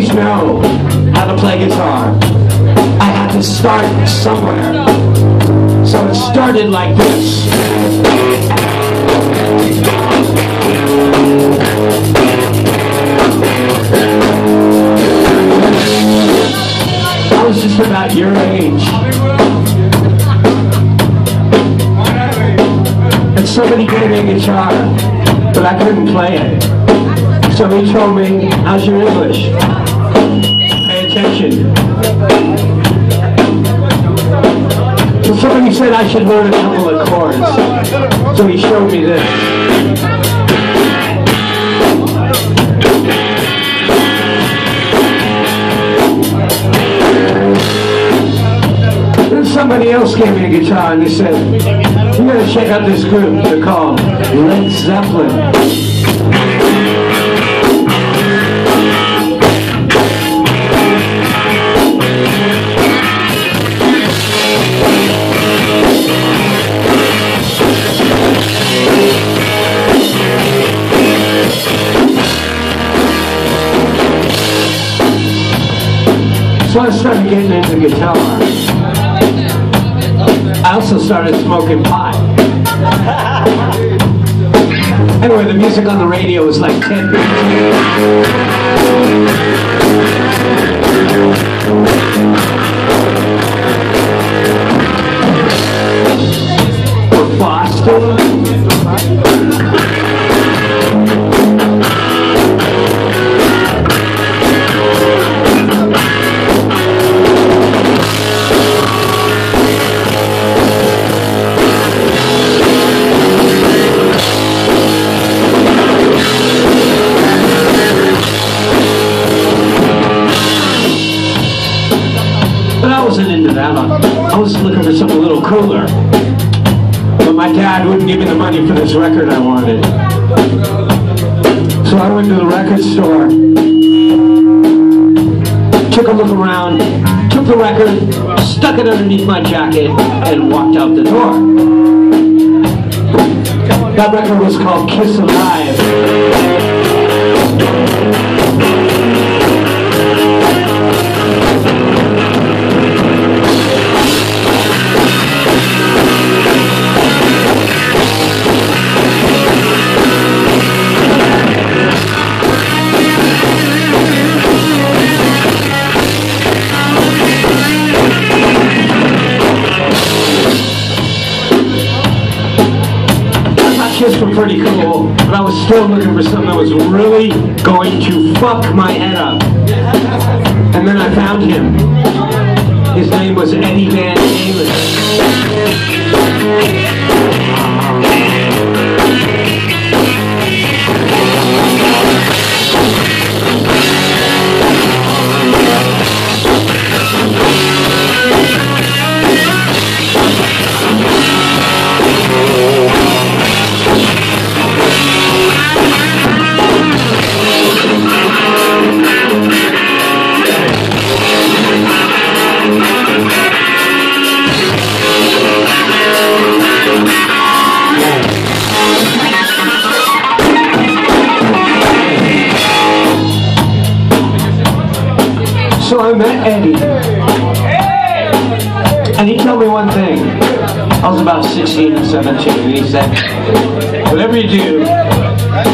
always know how to play guitar. I had to start somewhere. So it started like this. I was just about your age. And somebody gave me a guitar, but I couldn't play it. So he told me, how's your English? So somebody said I should learn a couple of chords. So he showed me this. Then somebody else gave me a guitar and they said, you gotta check out this group. They're called Led Zeppelin. I started getting into guitar. I also started smoking pot. Anyway, the music on the radio was like 10 For Boston. I was looking for something a little cooler. But my dad wouldn't give me the money for this record I wanted. So I went to the record store, took a look around, took the record, stuck it underneath my jacket, and walked out the door. That record was called Kiss Alive. Still looking for something that was really going to fuck my head up. And then I found him. His name was Eddie Van Halen. And he told me one thing. I was about 16 and 17, and he said, whatever you do,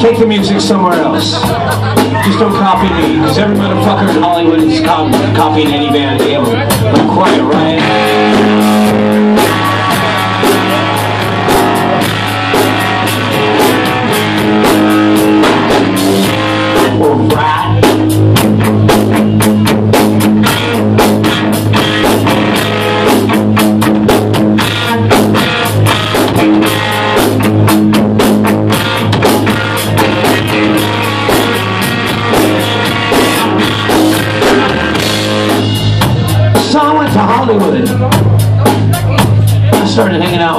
take the music somewhere else. Just don't copy me, because every motherfucker in Hollywood is cop- copying Eddie Van Halen. I'm quiet, right?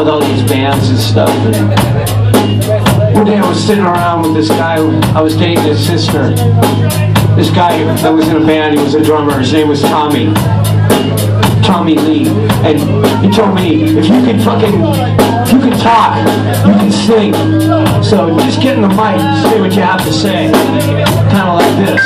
With all these bands and stuff. And one day I was sitting around with this guy. I was dating his sister. This guy that was in a band. He was a drummer. His name was Tommy. Tommy Lee. And he told me, if you can fucking, if you can talk, you can sing. So just get in the mic and say what you have to say. Kind of like this.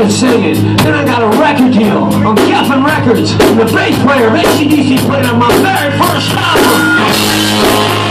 Started singing. Then I got a record deal on Geffen Records. And the bass player of ACDC played on my very first album.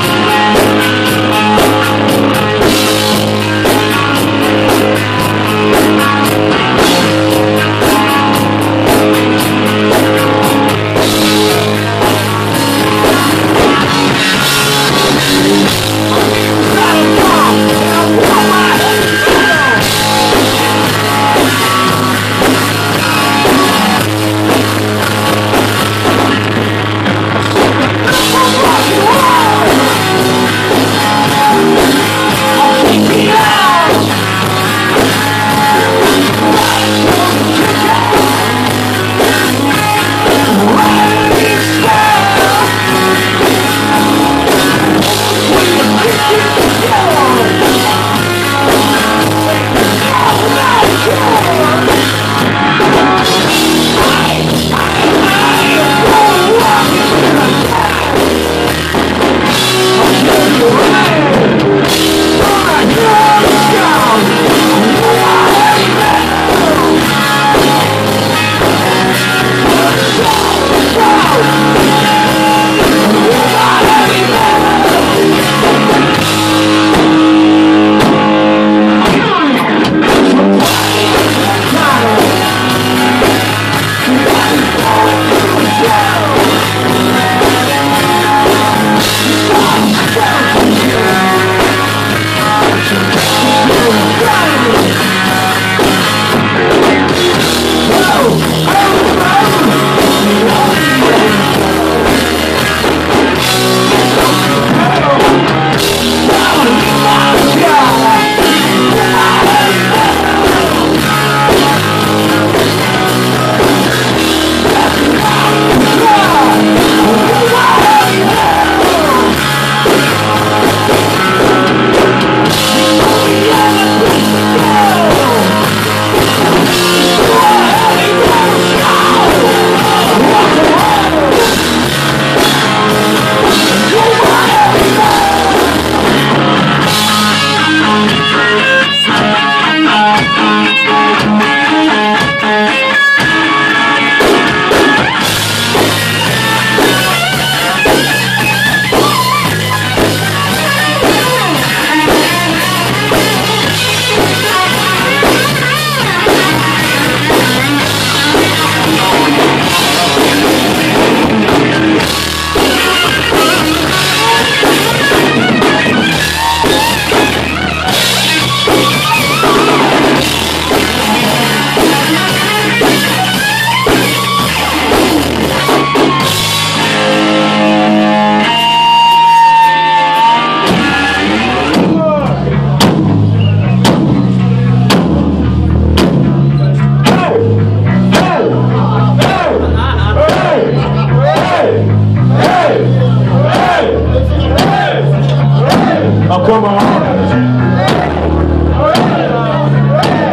come on.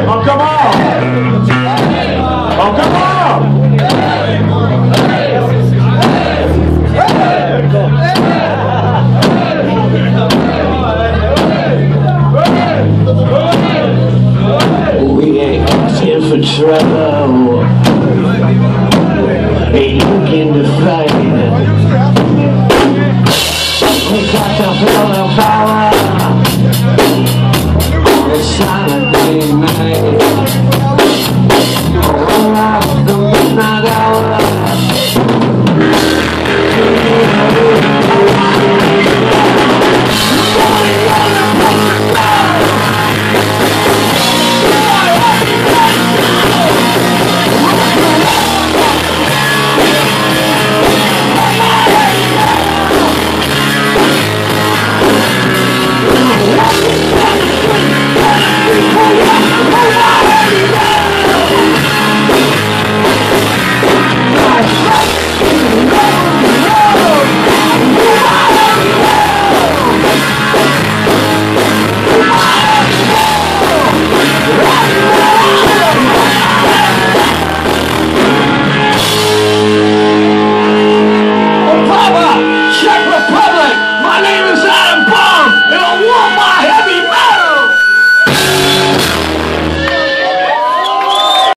Oh, come on. Oh, come on. We ain't asking for trouble.